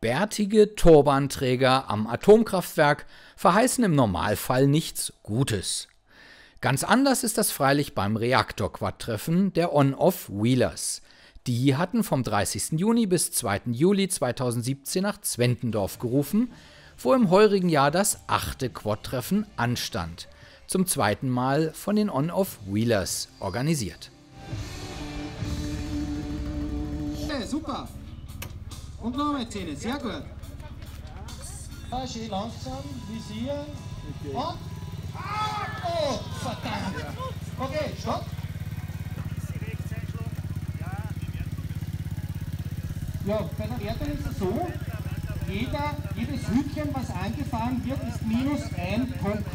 Bärtige Turbanträger am Atomkraftwerk verheißen im Normalfall nichts Gutes. Ganz anders ist das freilich beim Reaktorquad-Treffen der On-Off-Wheelers. Die hatten vom 30. Juni bis 2. Juli 2017 nach Zwentendorf gerufen, wo im heurigen Jahr das achte Quad-Treffen anstand, zum zweiten Mal von den On-Off-Wheelers organisiert. Hey, super! Und nochmal Zähne, sehr gut. Ja, schön langsam, visieren. Okay. Und? Ah, oh, verdammt. Okay, stopp. Ja, bei der Wertung ist es so, jeder, jedes Hütchen, was angefahren wird, ist minus ein Punkt.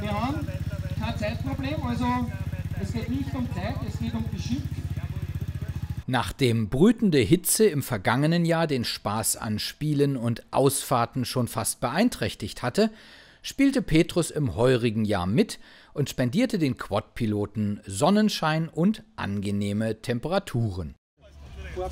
Wir haben kein Zeitproblem, also es geht nicht um Zeit, es geht um Geschick. Nachdem brütende Hitze im vergangenen Jahr den Spaß an Spielen und Ausfahrten schon fast beeinträchtigt hatte, spielte Petrus im heurigen Jahr mit und spendierte den Quad-Piloten Sonnenschein und angenehme Temperaturen. Ja.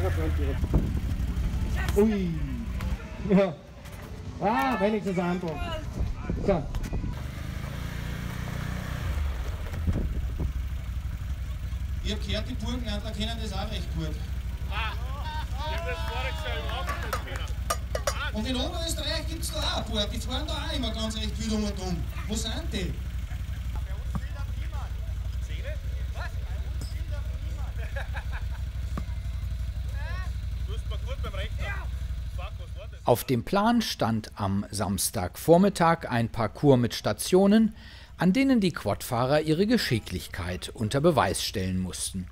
Freund direkt. Ui. Ja. Ah, wenigstens ein Punkt. So. Ich habe gehört, die Burgenlandler kennen das auch recht gut. Und in Oberösterreich gibt es da auch ein paar, die fahren da auch immer ganz recht wild um und um. Wo sind die? Auf dem Plan stand am Samstagvormittag ein Parcours mit Stationen, an denen die Quadfahrer ihre Geschicklichkeit unter Beweis stellen mussten.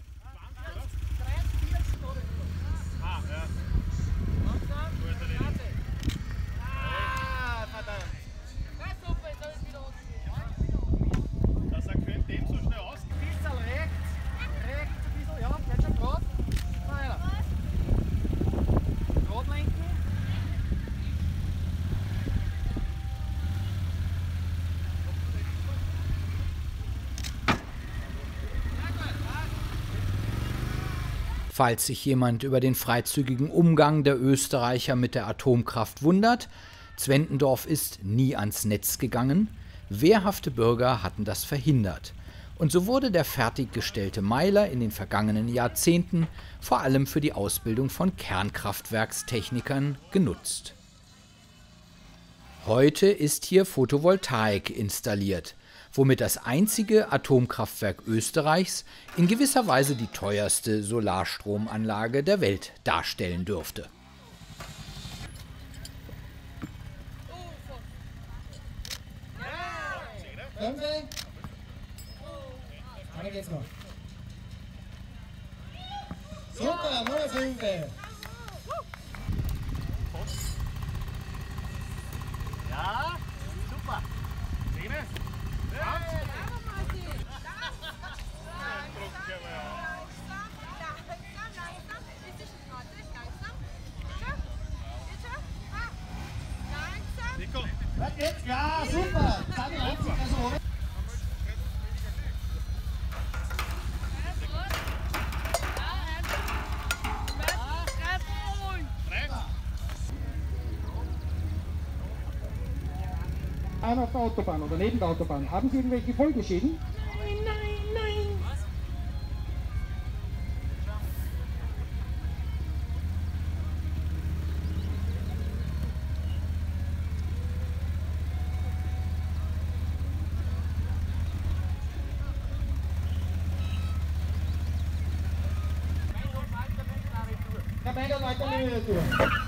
Falls sich jemand über den freizügigen Umgang der Österreicher mit der Atomkraft wundert, Zwentendorf ist nie ans Netz gegangen, wehrhafte Bürger hatten das verhindert. Und so wurde der fertiggestellte Meiler in den vergangenen Jahrzehnten vor allem für die Ausbildung von Kernkraftwerkstechnikern genutzt. Heute ist hier Photovoltaik installiert, womit das einzige Atomkraftwerk Österreichs in gewisser Weise die teuerste Solarstromanlage der Welt darstellen dürfte. Super, nur fünf. Ja, super. Zähne. Jetzt, ja, super. Dann reizt sich also oder? Einer auf der Autobahn oder neben der Autobahn. Haben Sie irgendwelche Folgeschäden? bem danado também, meu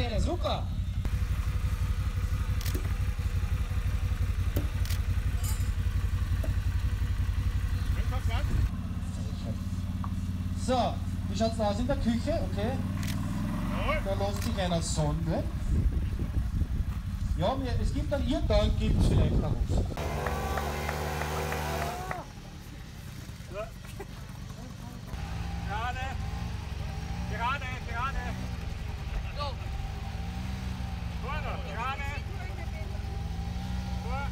Etienne, super. So, wie schaut es aus in der Küche? Okay. Da lässt sich einer Sonne. Ja, es gibt dann hier, dann gibt es vielleicht noch was. Gerade. Gerade, gerade. Vor noch, gerade. Vor.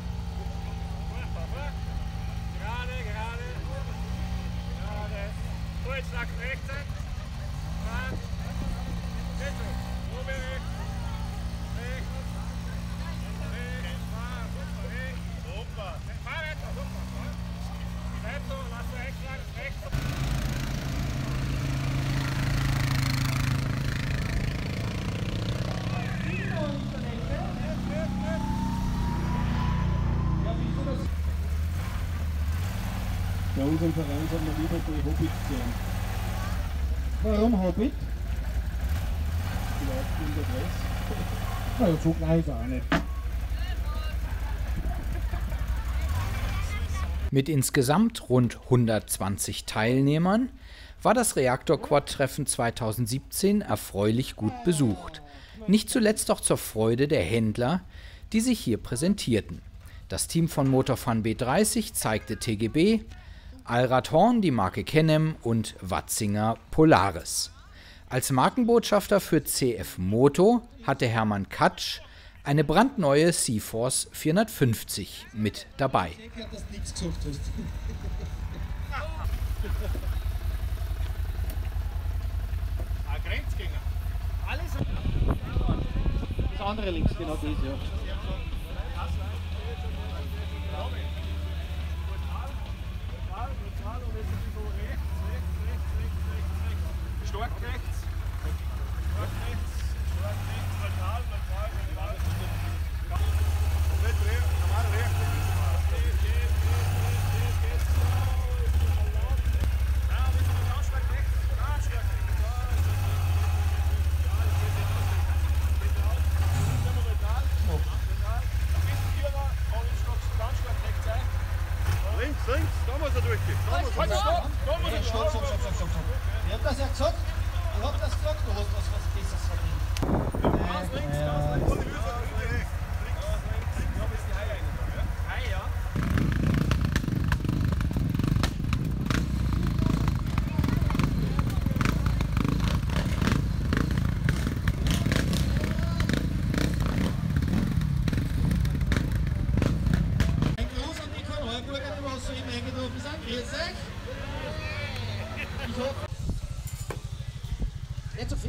Vor, vor, vor. Gerade, gerade. Gerade. Nach rechts. Fahren. Bitte. Rechts. Rechts. Rechts. Super, rechts. Super. Fahr weiter. Super. Bleib so, lass rechts lang. Rechts. Bei unserem Verein sind wir lieber bei Hobbits gern. Warum Hobbit? Vielleicht in der Presse. Na ja, so er auch nicht. Mit insgesamt rund 120 Teilnehmern war das Reaktor-Quad-Treffen 2017 erfreulich gut besucht. Nicht zuletzt auch zur Freude der Händler, die sich hier präsentierten. Das Team von Motorfun B30 zeigte TGB, Allrad Horn die Marke Kennem und Watzinger Polaris. Als Markenbotschafter für CF Moto hatte Hermann Katsch eine brandneue Seaforce 450 mit dabei. Ich gehört, dass du nichts gesagt hast. Ein Grenzgänger. Alles. Das andere links, genau das, ja. Stark rechts. Stark rechts. Stark rechts. Neutral, neutral. neutral. Komplett drehen. Normal drehen. Geht, geht, geht, geht, geht. Ja, ein bisschen ganz stark rechts. Ganz stark rechts. Ja, das geht raus. Geht raus. Sind wir neutral? Neutral. Ein bisschen vierer. Und jetzt stockst du ganz stark rechts ein. Links, links. Da muss er durchgehen. Da muss er durchgehen. Da muss er Hey, stopp, stopp, stopp, stopp, stopp, stopp. Ich hab das ja gesagt. Ich hab das gesagt, du hast was, was Besseres verdient. Ganz links, ganz links. Und die Hilfe, Hilfe, rechts. Links, links. Da ist die Haie rein. Hai, ja. Ein Gruß an die Kanalburger, die was so eben eingetroffen sind. Grüß euch. Ich hoffe. Nicht so fest, nicht so fest. Mit Gefühl und Sack. Ja, super! So,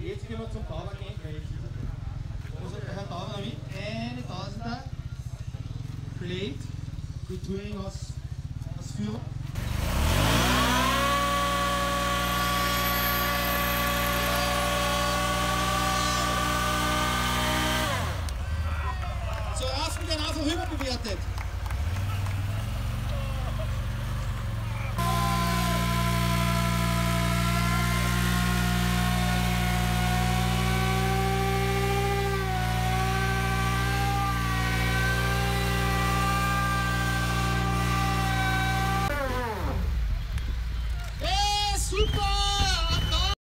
jetzt gehen wir zum Tauber gehen. Also, Herr Tauber mit eine Tausender Plate aus, aus Führung. So, Raffen werden einfach überbewertet. Ja, super! Applaus!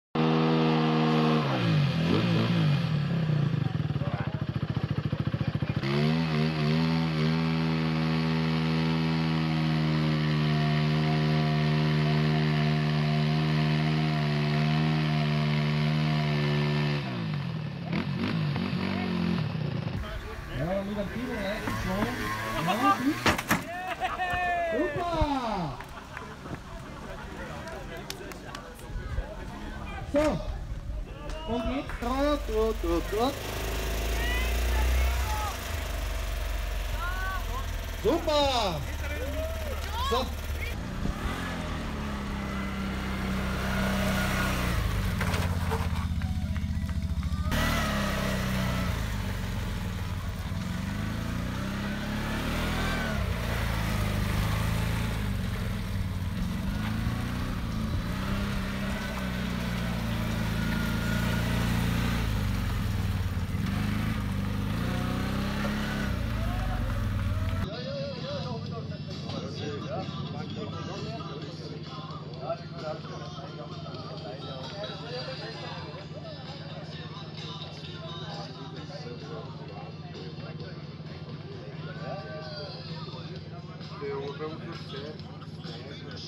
Ja, mit einem Titel rein, so. Ja, gut. Super! So. Und jetzt drauf, drauf, drauf, drauf. Super! So.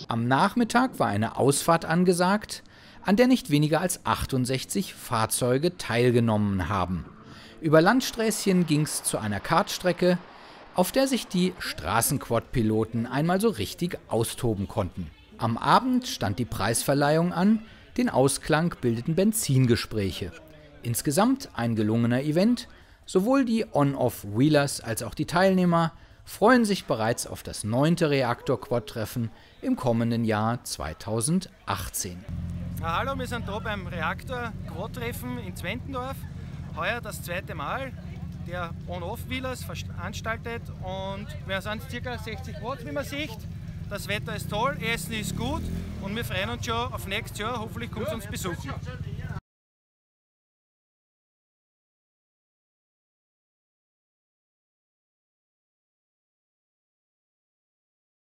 Am Nachmittag war eine Ausfahrt angesagt, an der nicht weniger als 68 Fahrzeuge teilgenommen haben. Über Landsträßchen ging es zu einer Kartstrecke, auf der sich die Straßenquad-Piloten einmal so richtig austoben konnten. Am Abend stand die Preisverleihung an, den Ausklang bildeten Benzingespräche. Insgesamt ein gelungener Event, sowohl die On-Off-Wheelers als auch die Teilnehmer freuen sich bereits auf das neunte Reaktor-Quad-Treffen im kommenden Jahr 2018. Ja, hallo, wir sind da beim Reaktor-Quad-Treffen in Zwentendorf. Heuer das zweite Mal der On-Off-Wheelers veranstaltet und wir sind ca. 60 Watt, wie man sieht. Das Wetter ist toll, Essen ist gut und wir freuen uns schon auf nächstes Jahr. Hoffentlich kommt es uns besuchen.